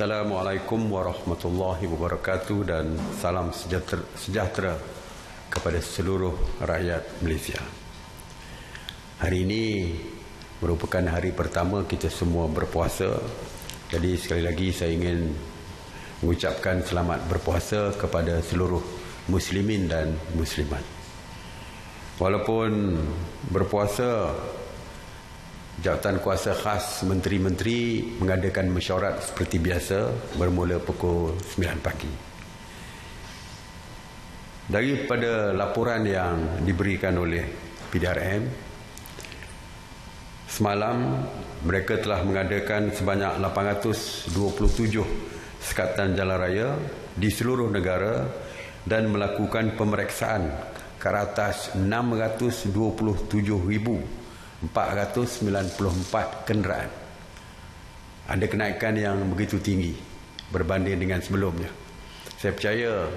Assalamualaikum warahmatullahi wabarakatuh dan salam sejahtera, sejahtera kepada seluruh rakyat Malaysia. Hari ini merupakan hari pertama kita semua berpuasa. Jadi sekali lagi saya ingin mengucapkan selamat berpuasa kepada seluruh muslimin dan muslimat. Walaupun berpuasa Jabatan Kuasa Khas Menteri-Menteri mengadakan mesyuarat seperti biasa bermula pukul 9 pagi. Daripada laporan yang diberikan oleh PDRM, semalam mereka telah mengadakan sebanyak 827 sekatan jalan raya di seluruh negara dan melakukan pemeriksaan ke atas 627 ribu 494 kenderaan. Ada kenaikan yang begitu tinggi berbanding dengan sebelumnya. Saya percaya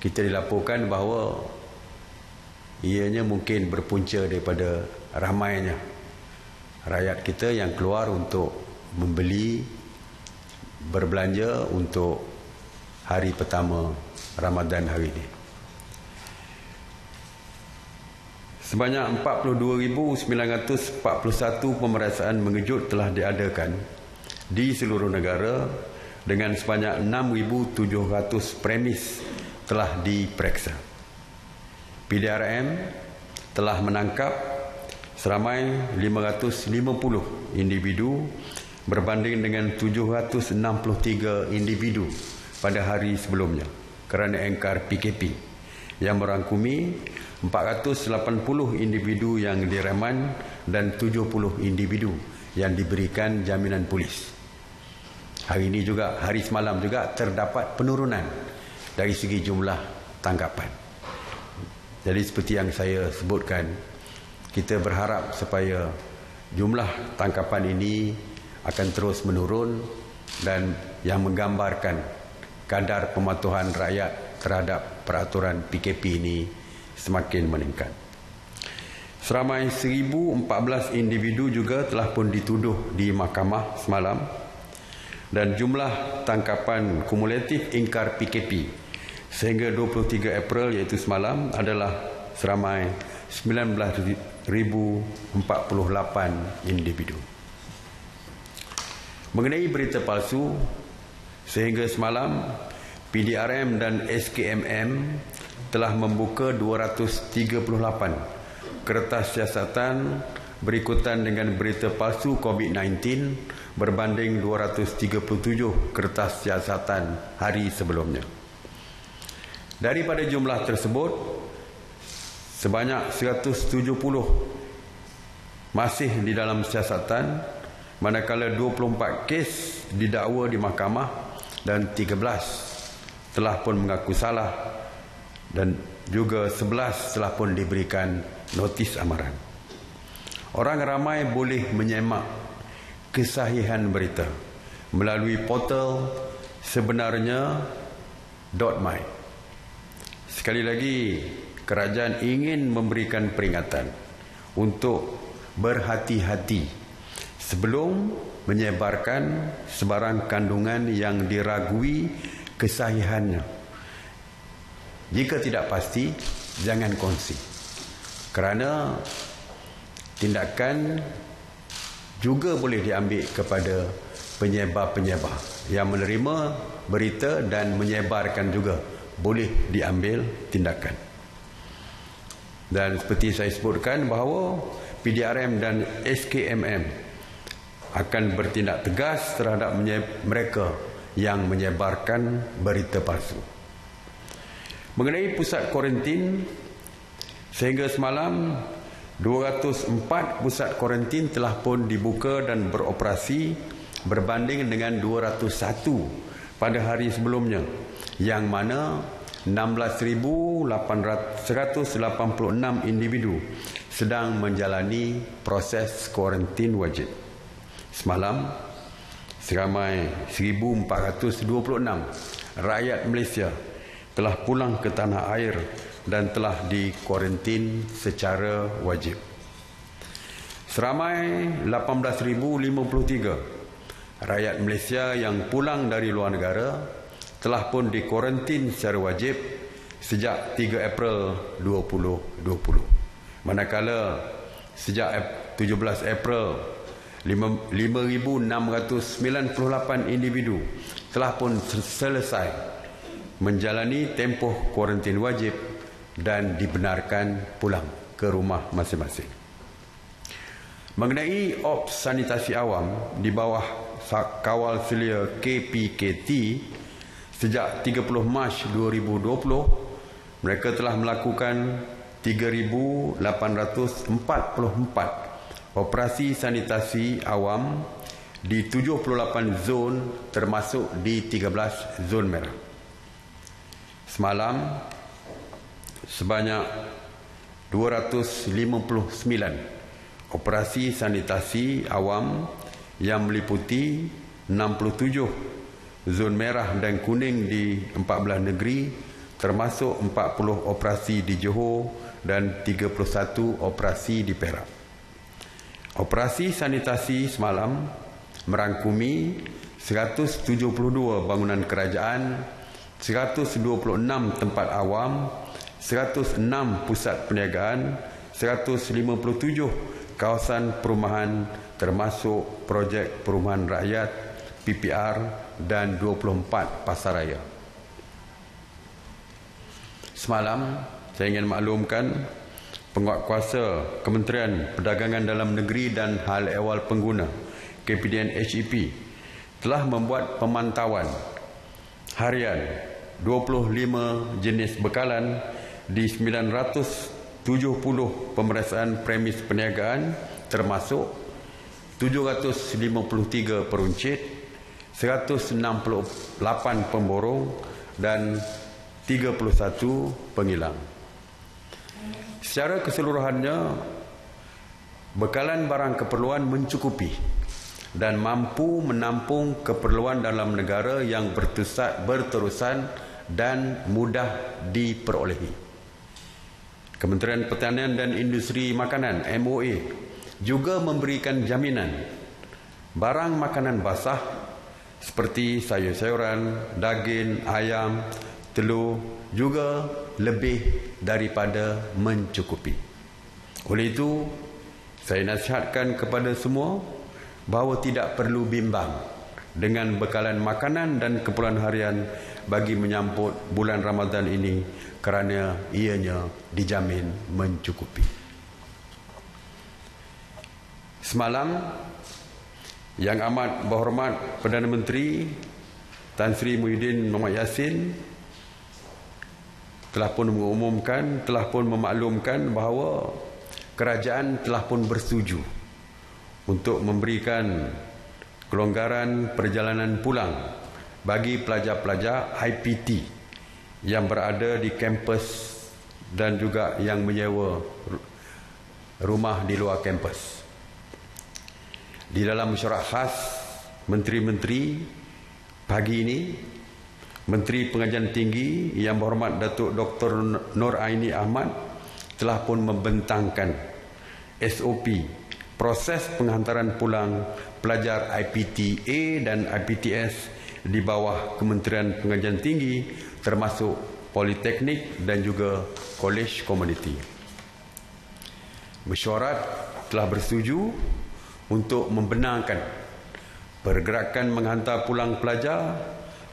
kita dilaporkan bahawa ianya mungkin berpunca daripada ramainya rakyat kita yang keluar untuk membeli berbelanja untuk hari pertama Ramadan hari ini. Sebanyak 42,941 pemeriksaan mengejut telah diadakan di seluruh negara dengan sebanyak 6,700 premis telah diperiksa. PDRM telah menangkap seramai 550 individu berbanding dengan 763 individu pada hari sebelumnya kerana engkar PKP yang merangkumi 480 individu yang direman dan 70 individu yang diberikan jaminan polis. Hari ini juga, hari semalam juga terdapat penurunan dari segi jumlah tangkapan. Jadi seperti yang saya sebutkan, kita berharap supaya jumlah tangkapan ini akan terus menurun dan yang menggambarkan kadar pematuhan rakyat terhadap peraturan PKP ini semakin meningkat. Seramai 1014 individu juga telah pun dituduh di mahkamah semalam dan jumlah tangkapan kumulatif ingkar PKP sehingga 23 April iaitu semalam adalah seramai 19,048 individu. Mengenai berita palsu, sehingga semalam PDRM dan SKMM telah membuka 238 kertas siasatan berikutan dengan berita palsu COVID-19 berbanding 237 kertas siasatan hari sebelumnya. Daripada jumlah tersebut, sebanyak 170 masih di dalam siasatan manakala 24 kes didakwa di mahkamah dan 13 telah pun mengaku salah dan juga sebelas telah pun diberikan notis amaran. Orang ramai boleh menyemak kesahihan berita melalui portal sebenarnya .my. Sekali lagi, kerajaan ingin memberikan peringatan untuk berhati-hati sebelum menyebarkan sebarang kandungan yang diragui kesahihannya jika tidak pasti, jangan kongsi. Kerana tindakan juga boleh diambil kepada penyebar-penyebar yang menerima berita dan menyebarkan juga boleh diambil tindakan. Dan seperti saya sebutkan bahawa PDRM dan SKMM akan bertindak tegas terhadap mereka yang menyebarkan berita palsu. Mengenai pusat kuarantin sehingga semalam 204 pusat kuarantin telah pun dibuka dan beroperasi berbanding dengan 201 pada hari sebelumnya yang mana 16,186 individu sedang menjalani proses kuarantin wajib. Semalam seramai 1426 rakyat Malaysia telah pulang ke tanah air dan telah dikuarantin secara wajib. Seramai 18,053 rakyat Malaysia yang pulang dari luar negara telah pun dikuarantin secara wajib sejak 3 April 2020. Manakala sejak 17 April 5,698 individu telah pun selesai menjalani tempoh kuarantin wajib dan dibenarkan pulang ke rumah masing-masing. Mengenai ops sanitasi awam di bawah kawal selia KPKT sejak 30 Mac 2020 mereka telah melakukan 3844 operasi sanitasi awam di 78 zon termasuk di 13 zon merah. Semalam sebanyak 259 operasi sanitasi awam yang meliputi 67 zon merah dan kuning di 14 negeri termasuk 40 operasi di Johor dan 31 operasi di Perak. Operasi sanitasi semalam merangkumi 172 bangunan kerajaan, 126 tempat awam, 106 pusat perniagaan, 157 kawasan perumahan termasuk projek perumahan rakyat PPR dan 24 pasaraya. Semalam saya ingin maklumkan penguatkuasa Kementerian Perdagangan Dalam Negeri dan Hal Ehwal Pengguna KPDN HEP telah membuat pemantauan harian 25 jenis bekalan di 900 70 pemeriksaan premis perniagaan termasuk 753 peruncit, 168 pemborong dan 31 pengilang. Secara keseluruhannya, bekalan barang keperluan mencukupi dan mampu menampung keperluan dalam negara yang berterusan dan mudah diperolehi. Kementerian Pertanian dan Industri Makanan MOA juga memberikan jaminan barang makanan basah seperti sayur-sayuran, daging, ayam, telur juga lebih daripada mencukupi. Oleh itu, saya nasihatkan kepada semua bahawa tidak perlu bimbang dengan bekalan makanan dan keperluan harian bagi menyambut bulan Ramadan ini kerana ianya dijamin mencukupi. Semalam yang amat berhormat Perdana Menteri Tan Sri Muhyiddin Mohamed Yassin telah pun mengumumkan, telah pun memaklumkan bahawa kerajaan telah pun bersetuju untuk memberikan kelonggaran perjalanan pulang bagi pelajar-pelajar IPT yang berada di kampus dan juga yang menyewa rumah di luar kampus. Di dalam mesyuarat khas menteri-menteri pagi ini Menteri Pengajian Tinggi yang berhormat Datuk Dr. Nur Aini Ahmad telah pun membentangkan SOP proses penghantaran pulang pelajar IPTA dan IPTS di bawah Kementerian Pengajian Tinggi termasuk politeknik dan juga kolej komuniti. Mesyuarat telah bersetuju untuk membenarkan pergerakan menghantar pulang pelajar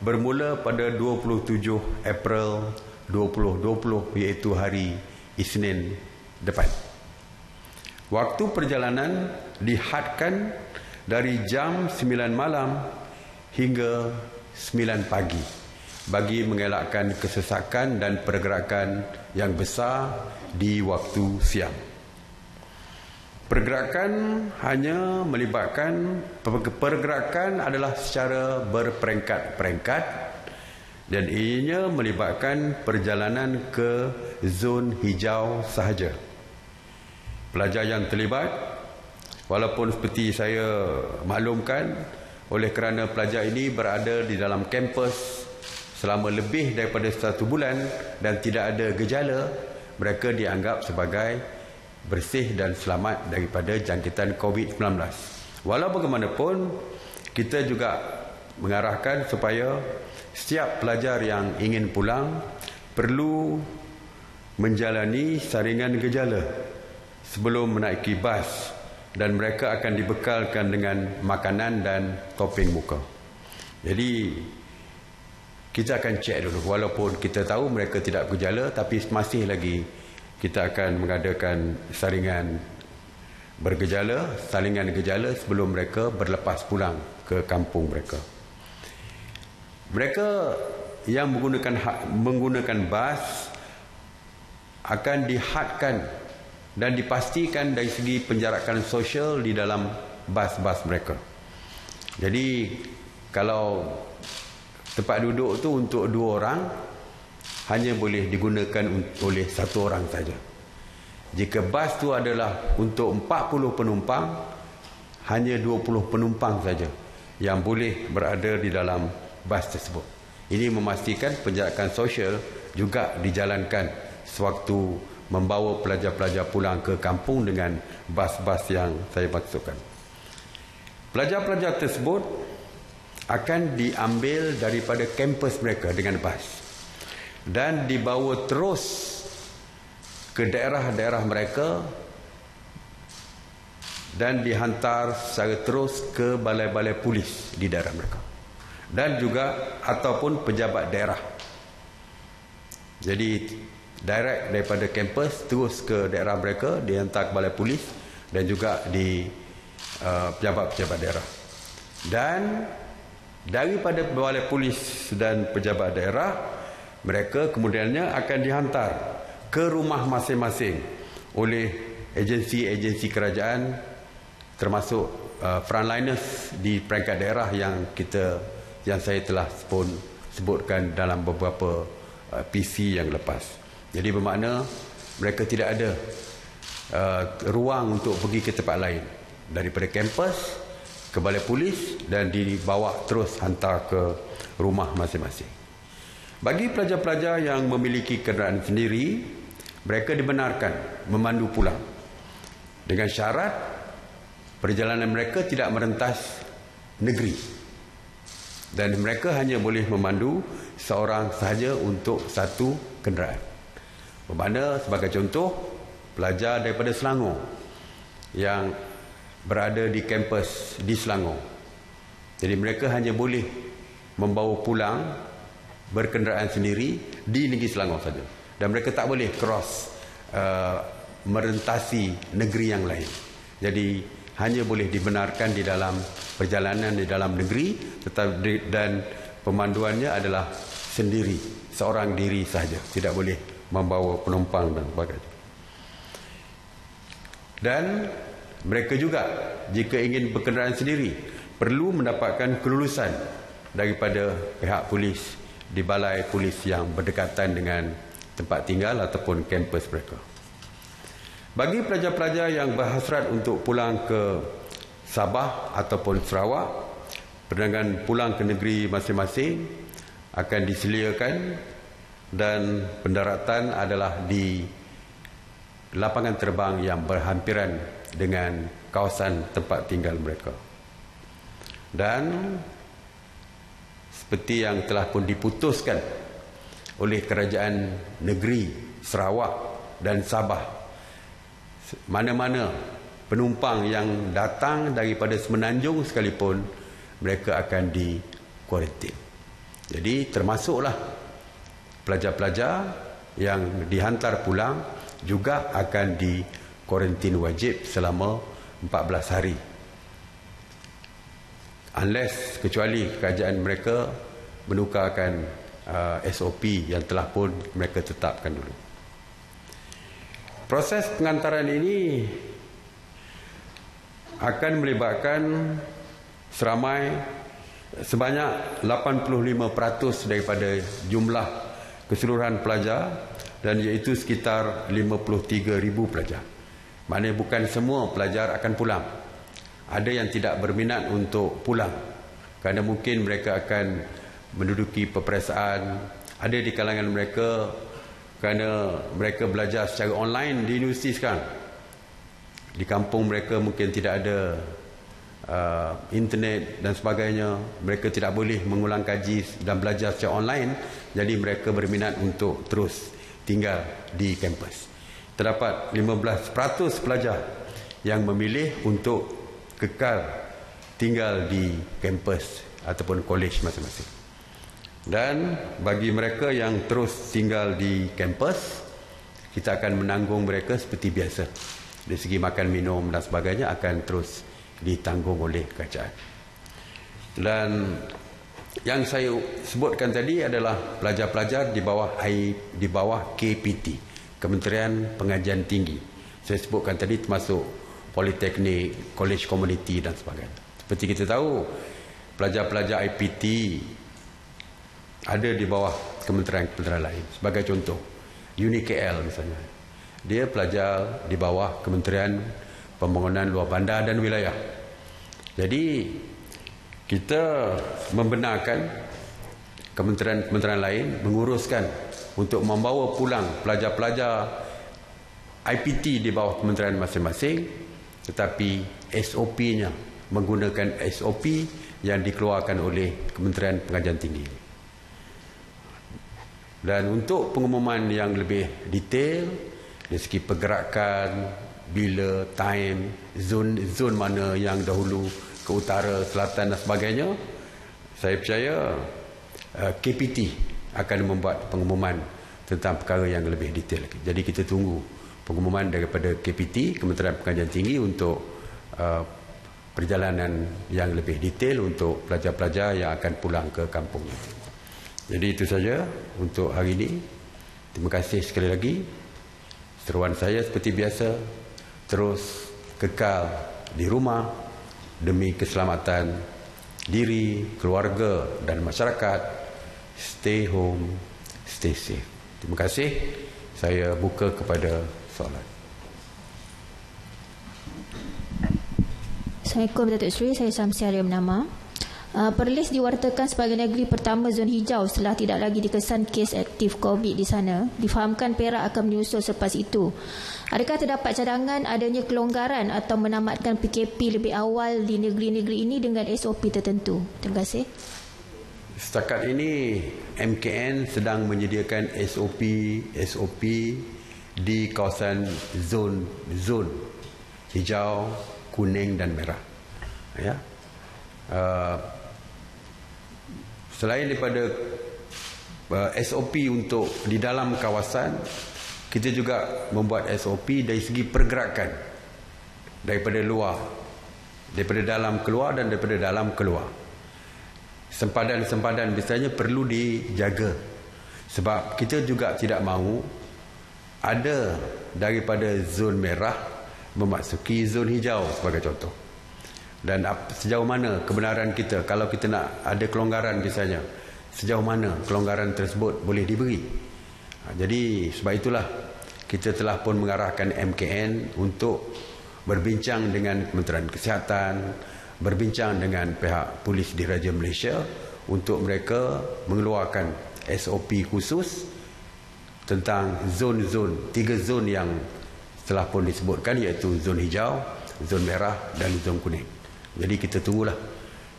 bermula pada 27 April 2020 iaitu hari Isnin depan. Waktu perjalanan dihadkan dari jam 9 malam hingga 9 pagi bagi mengelakkan kesesakan dan pergerakan yang besar di waktu siang. Pergerakan hanya melibatkan pergerakan adalah secara berperingkat-peringkat dan ianya melibatkan perjalanan ke zon hijau sahaja. Pelajar yang terlibat walaupun seperti saya maklumkan oleh kerana pelajar ini berada di dalam kampus selama lebih daripada satu bulan dan tidak ada gejala, mereka dianggap sebagai bersih dan selamat daripada jangkitan COVID-19. Walau bagaimanapun, kita juga mengarahkan supaya setiap pelajar yang ingin pulang perlu menjalani saringan gejala sebelum menaiki bas dan mereka akan dibekalkan dengan makanan dan topeng muka. Jadi kita akan cek dulu walaupun kita tahu mereka tidak gejala tapi masih lagi kita akan mengadakan saringan bergejala, saringan gejala sebelum mereka berlepas pulang ke kampung mereka. Mereka yang menggunakan menggunakan bas akan dihadkan dan dipastikan dari segi penjarakan sosial di dalam bas-bas mereka. Jadi kalau tempat duduk tu untuk dua orang hanya boleh digunakan oleh satu orang saja. Jika bas tu adalah untuk 40 penumpang hanya 20 penumpang saja yang boleh berada di dalam bas tersebut. Ini memastikan penjarakan sosial juga dijalankan sewaktu membawa pelajar-pelajar pulang ke kampung dengan bas-bas yang saya maksudkan. Pelajar-pelajar tersebut akan diambil daripada kampus mereka dengan bas dan dibawa terus ke daerah-daerah mereka dan dihantar secara terus ke balai-balai polis di daerah mereka dan juga ataupun pejabat daerah jadi direct daripada kampus terus ke daerah mereka dihantar ke balai polis dan juga di uh, pejabat-pejabat daerah dan daripada balai polis dan pejabat daerah mereka kemudiannya akan dihantar ke rumah masing-masing oleh agensi-agensi kerajaan termasuk uh, frontliners di peringkat daerah yang kita yang saya telah pun sebutkan dalam beberapa uh, PC yang lepas. Jadi bermakna mereka tidak ada uh, ruang untuk pergi ke tempat lain daripada kampus ke balai polis dan dibawa terus hantar ke rumah masing-masing. Bagi pelajar-pelajar yang memiliki kenderaan sendiri, mereka dibenarkan memandu pulang. Dengan syarat perjalanan mereka tidak merentas negeri. Dan mereka hanya boleh memandu seorang sahaja untuk satu kenderaan. Bermakna sebagai contoh, pelajar daripada Selangor yang berada di kampus di Selangor. Jadi mereka hanya boleh membawa pulang berkenderaan sendiri di negeri Selangor saja. Dan mereka tak boleh cross uh, merentasi negeri yang lain. Jadi hanya boleh dibenarkan di dalam perjalanan di dalam negeri tetapi dan pemanduannya adalah sendiri seorang diri saja tidak boleh membawa penumpang dan sebagainya dan mereka juga jika ingin berkenderaan sendiri perlu mendapatkan kelulusan daripada pihak polis di balai polis yang berdekatan dengan tempat tinggal ataupun kampus mereka. Bagi pelajar-pelajar yang berhasrat untuk pulang ke Sabah ataupun Sarawak dengan pulang ke negeri masing-masing akan disediakan dan pendaratan adalah di lapangan terbang yang berhampiran dengan kawasan tempat tinggal mereka. Dan seperti yang telah pun diputuskan oleh kerajaan negeri Sarawak dan Sabah mana-mana penumpang yang datang daripada semenanjung sekalipun mereka akan di kuarantin. Jadi termasuklah pelajar-pelajar yang dihantar pulang juga akan di kuarantin wajib selama 14 hari. Unless kecuali kerajaan mereka menukarkan uh, SOP yang telah pun mereka tetapkan dulu. Proses pengantaran ini akan melibatkan seramai sebanyak 85% daripada jumlah keseluruhan pelajar dan iaitu sekitar 53,000 pelajar. Maknanya bukan semua pelajar akan pulang. Ada yang tidak berminat untuk pulang. Kerana mungkin mereka akan menduduki peperiksaan. Ada di kalangan mereka kerana mereka belajar secara online di universiti sekarang. Di kampung mereka mungkin tidak ada uh, internet dan sebagainya mereka tidak boleh mengulang kaji dan belajar secara online. Jadi mereka berminat untuk terus tinggal di kampus. Terdapat 15% pelajar yang memilih untuk kekal tinggal di kampus ataupun kolej masing-masing. Dan bagi mereka yang terus tinggal di kampus kita akan menanggung mereka seperti biasa. Dari segi makan minum dan sebagainya akan terus ditanggung oleh kerajaan. Dan yang saya sebutkan tadi adalah pelajar-pelajar di bawah I, di bawah KPT, Kementerian Pengajian Tinggi. Saya sebutkan tadi termasuk politeknik, college community dan sebagainya. Seperti kita tahu, pelajar-pelajar IPT ada di bawah kementerian-kementerian lain. Sebagai contoh, UNIKL misalnya. Dia pelajar di bawah Kementerian pembangunan luar bandar dan wilayah. Jadi kita membenarkan kementerian-kementerian lain menguruskan untuk membawa pulang pelajar-pelajar IPT di bawah kementerian masing-masing tetapi SOP-nya menggunakan SOP yang dikeluarkan oleh Kementerian Pengajian Tinggi. Dan untuk pengumuman yang lebih detail dari segi pergerakan, bila time zone zone mana yang dahulu ke utara selatan dan sebagainya saya percaya uh, KPT akan membuat pengumuman tentang perkara yang lebih detail. Jadi kita tunggu pengumuman daripada KPT Kementerian Pengajian Tinggi untuk uh, perjalanan yang lebih detail untuk pelajar-pelajar yang akan pulang ke kampung. Jadi itu saja untuk hari ini. Terima kasih sekali lagi. Seruan saya seperti biasa terus kekal di rumah demi keselamatan diri, keluarga dan masyarakat. Stay home, stay safe. Terima kasih. Saya buka kepada soalan. Assalamualaikum Datuk Seri, saya Samsi Arya Menama. Uh, Perlis diwartakan sebagai negeri pertama zon hijau setelah tidak lagi dikesan kes aktif COVID di sana. Difahamkan Perak akan menyusul selepas itu. Adakah terdapat cadangan adanya kelonggaran atau menamatkan PKP lebih awal di negeri-negeri ini dengan SOP tertentu? Terima kasih. Setakat ini MKN sedang menyediakan SOP SOP di kawasan zon zon hijau, kuning dan merah. Ya. Uh, selain daripada uh, SOP untuk di dalam kawasan kita juga membuat SOP dari segi pergerakan daripada luar. Daripada dalam keluar dan daripada dalam keluar. Sempadan-sempadan biasanya perlu dijaga. Sebab kita juga tidak mahu ada daripada zon merah memasuki zon hijau sebagai contoh. Dan sejauh mana kebenaran kita kalau kita nak ada kelonggaran misalnya sejauh mana kelonggaran tersebut boleh diberi jadi sebab itulah kita telah pun mengarahkan MKN untuk berbincang dengan Kementerian Kesihatan berbincang dengan pihak polis di Raja Malaysia untuk mereka mengeluarkan SOP khusus tentang zon-zon tiga zon yang telah pun disebutkan iaitu zon hijau zon merah dan zon kuning. Jadi kita tunggulah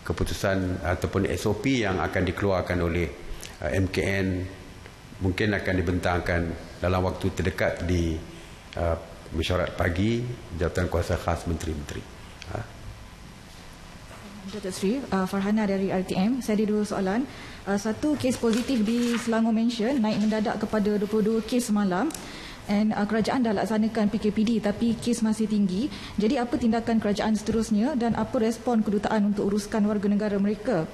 keputusan ataupun SOP yang akan dikeluarkan oleh uh, MKN mungkin akan dibentangkan dalam waktu terdekat di uh, mesyuarat pagi jawatan kuasa khas menteri-menteri. Ha? Datuk Sri, uh, Farhana dari RTM. Saya ada dua soalan. Uh, satu, kes positif di Selangor Mansion naik mendadak kepada 22 kes semalam and uh, kerajaan dah laksanakan PKPD tapi kes masih tinggi. Jadi apa tindakan kerajaan seterusnya dan apa respon kedutaan untuk uruskan warga negara mereka?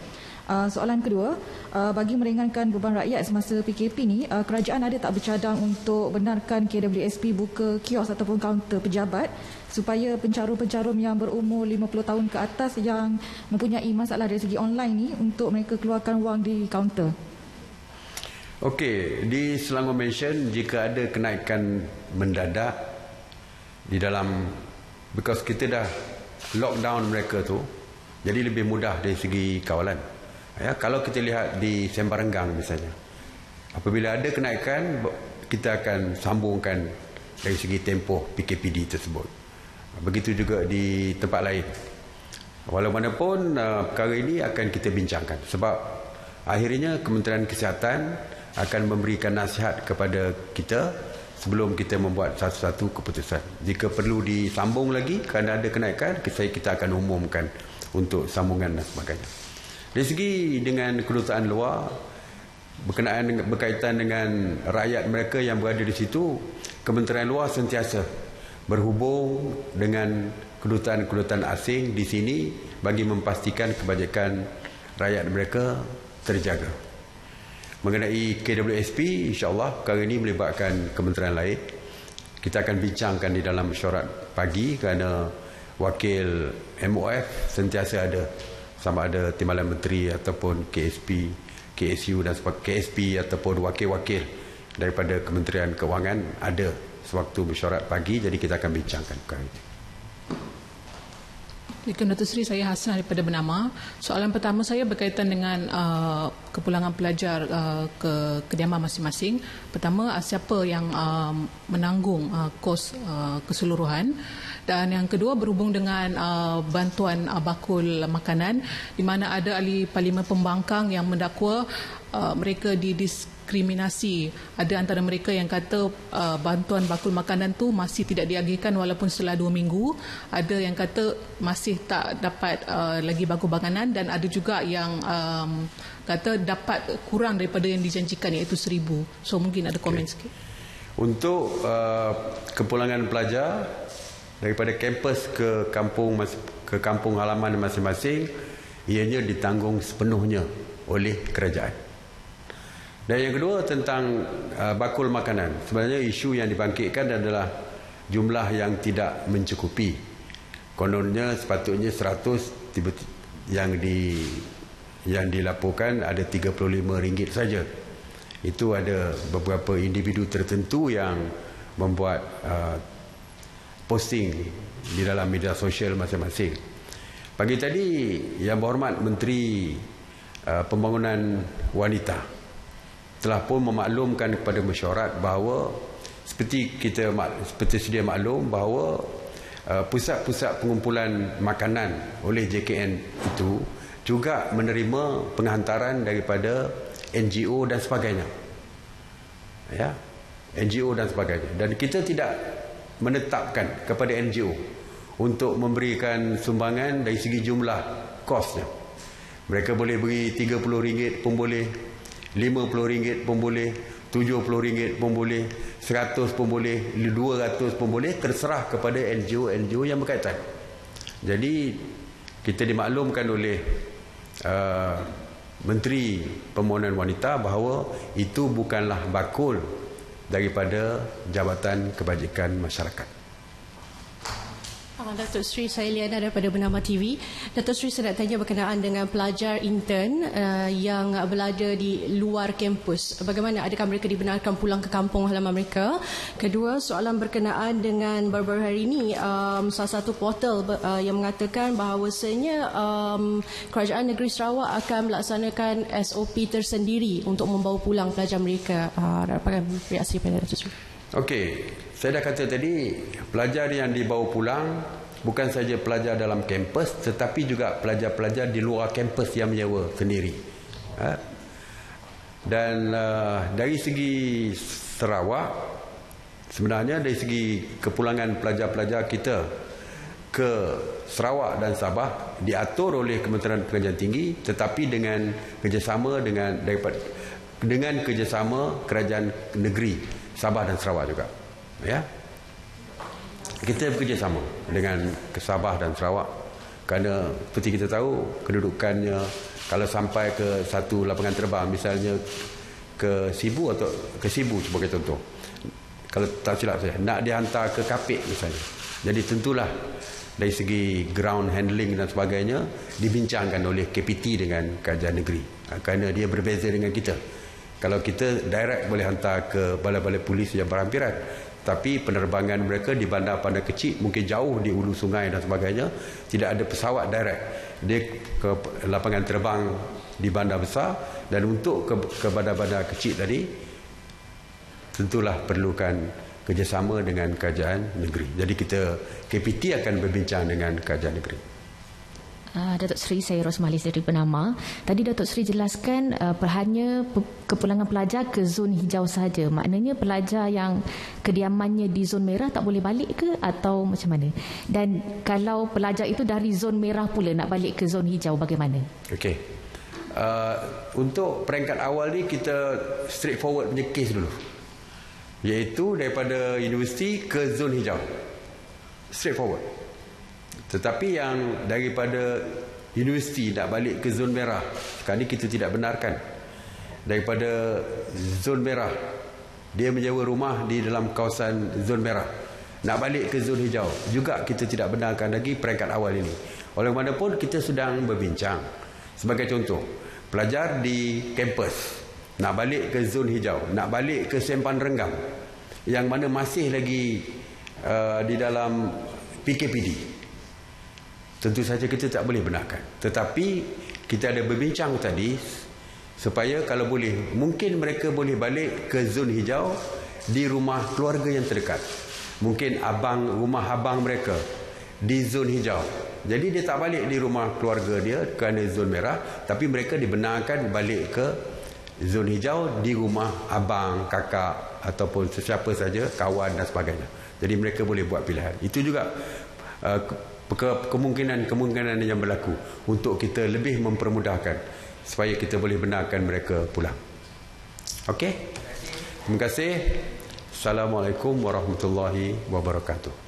Uh, soalan kedua, uh, bagi meringankan beban rakyat semasa PKP ni, uh, kerajaan ada tak bercadang untuk benarkan KWSP buka kios ataupun kaunter pejabat supaya pencarum-pencarum yang berumur 50 tahun ke atas yang mempunyai masalah dari segi online ni untuk mereka keluarkan wang di kaunter? Okey, di Selangor Mansion jika ada kenaikan mendadak di dalam because kita dah lockdown mereka tu jadi lebih mudah dari segi kawalan. Ya, kalau kita lihat di Sembaranggang misalnya. Apabila ada kenaikan kita akan sambungkan dari segi tempoh PKPD tersebut. Begitu juga di tempat lain. Walaupun uh, perkara ini akan kita bincangkan sebab akhirnya Kementerian Kesihatan akan memberikan nasihat kepada kita sebelum kita membuat satu-satu keputusan. Jika perlu disambung lagi kerana ada kenaikan, kita, kita akan umumkan untuk sambungan dan sebagainya. Dari segi dengan kedutaan luar, berkenaan berkaitan dengan rakyat mereka yang berada di situ, Kementerian Luar sentiasa berhubung dengan kedutaan-kedutaan asing di sini bagi memastikan kebajikan rakyat mereka terjaga. Mengenai KWSP, insyaAllah perkara ini melibatkan kementerian lain. Kita akan bincangkan di dalam syarat pagi kerana wakil MOF sentiasa ada sama ada Timbalan Menteri ataupun KSP, KSU dan sebagainya, KSP ataupun wakil-wakil daripada Kementerian Kewangan ada sewaktu mesyuarat pagi jadi kita akan bincangkan perkara ini. Assalamualaikum Datuk Seri, saya Hasna daripada Bernama. Soalan pertama saya berkaitan dengan uh, kepulangan pelajar uh, ke kediaman masing-masing. Pertama, uh, siapa yang uh, menanggung uh, kos uh, keseluruhan? Dan yang kedua berhubung dengan uh, bantuan uh, bakul makanan di mana ada ahli parlimen pembangkang yang mendakwa uh, mereka didiskriminasi. Ada antara mereka yang kata uh, bantuan bakul makanan tu masih tidak diagihkan walaupun setelah dua minggu. Ada yang kata masih tak dapat uh, lagi bakul makanan dan ada juga yang um, kata dapat kurang daripada yang dijanjikan iaitu seribu. So mungkin ada komen okay. sikit. Untuk uh, kepulangan pelajar daripada kampus ke kampung ke kampung halaman masing-masing ianya ditanggung sepenuhnya oleh kerajaan. Dan yang kedua tentang uh, bakul makanan. Sebenarnya isu yang dibangkitkan adalah jumlah yang tidak mencukupi. Kononnya sepatutnya 100 tiba yang di yang dilaporkan ada RM35 saja. Itu ada beberapa individu tertentu yang membuat uh, posting di dalam media sosial masing-masing. Pagi tadi yang berhormat Menteri uh, Pembangunan Wanita telah pun memaklumkan kepada mesyuarat bahawa seperti kita seperti sedia maklum bahawa uh, pusat-pusat pengumpulan makanan oleh JKN itu juga menerima penghantaran daripada NGO dan sebagainya. Ya. NGO dan sebagainya. Dan kita tidak menetapkan kepada NGO untuk memberikan sumbangan dari segi jumlah kosnya. Mereka boleh beri RM30 pun boleh, RM50 pun boleh, RM70 pun boleh, RM100 pun boleh, RM200 pun boleh, terserah kepada NGO-NGO yang berkaitan. Jadi, kita dimaklumkan oleh uh, Menteri Pembangunan Wanita bahawa itu bukanlah bakul daripada Jabatan Kebajikan Masyarakat. Ah, Datuk Sri, saya Liana daripada Bernama TV. Datuk Sri, saya nak tanya berkenaan dengan pelajar intern uh, yang berada di luar kampus. Bagaimana? Adakah mereka dibenarkan pulang ke kampung halaman mereka? Kedua, soalan berkenaan dengan baru-baru hari ini, um, salah satu portal uh, yang mengatakan bahawasanya um, Kerajaan Negeri Sarawak akan melaksanakan SOP tersendiri untuk membawa pulang pelajar mereka. Uh, dapatkan reaksi pada Datuk Sri. Okey, saya dah kata tadi pelajar yang dibawa pulang bukan saja pelajar dalam kampus tetapi juga pelajar-pelajar di luar kampus yang menyewa sendiri. Ha? Dan uh, dari segi Sarawak sebenarnya dari segi kepulangan pelajar-pelajar kita ke Sarawak dan Sabah diatur oleh Kementerian Pengajian Tinggi tetapi dengan kerjasama dengan daripada dengan kerjasama kerajaan negeri Sabah dan Sarawak juga. Ya? Kita bekerjasama dengan Sabah dan Sarawak. Kerana seperti kita tahu kedudukannya kalau sampai ke satu lapangan terbang misalnya ke Sibu atau ke Sibu sebagai contoh. Kalau tak silap saya nak dihantar ke Kapit misalnya. Jadi tentulah dari segi ground handling dan sebagainya dibincangkan oleh KPT dengan kerajaan negeri. Ha, kerana dia berbeza dengan kita. Kalau kita direct boleh hantar ke balai-balai polis yang berhampiran tapi penerbangan mereka di bandar-bandar kecil mungkin jauh di ulu sungai dan sebagainya tidak ada pesawat direct. Dia ke lapangan terbang di bandar besar dan untuk ke, ke bandar-bandar kecil tadi tentulah perlukan kerjasama dengan kerajaan negeri. Jadi kita KPT akan berbincang dengan kerajaan negeri Uh, Datuk Seri, saya Rosmali dari Penama. Tadi Datuk Seri jelaskan uh, hanya kepulangan pelajar ke zon hijau saja. Maknanya pelajar yang kediamannya di zon merah tak boleh balik ke atau macam mana? Dan kalau pelajar itu dari zon merah pula nak balik ke zon hijau bagaimana? Okey. Uh, untuk peringkat awal ni kita straightforward punya case dulu. Iaitu daripada universiti ke zon hijau. Straightforward. Tetapi yang daripada universiti nak balik ke zon merah, ini kita tidak benarkan. Daripada zon merah, dia menyewa rumah di dalam kawasan zon merah. Nak balik ke zon hijau, juga kita tidak benarkan lagi peringkat awal ini. Oleh mana pun kita sedang berbincang. Sebagai contoh, pelajar di kampus nak balik ke zon hijau, nak balik ke Sempan Renggam yang mana masih lagi uh, di dalam PKPD tentu saja kita tak boleh benarkan. Tetapi kita ada berbincang tadi supaya kalau boleh mungkin mereka boleh balik ke zon hijau di rumah keluarga yang terdekat. Mungkin abang rumah abang mereka di zon hijau. Jadi dia tak balik di rumah keluarga dia kerana zon merah tapi mereka dibenarkan balik ke zon hijau di rumah abang kakak ataupun sesiapa saja kawan dan sebagainya. Jadi mereka boleh buat pilihan. Itu juga uh, kemungkinan-kemungkinan yang berlaku untuk kita lebih mempermudahkan supaya kita boleh benarkan mereka pulang. Okey? Terima kasih. Assalamualaikum warahmatullahi wabarakatuh.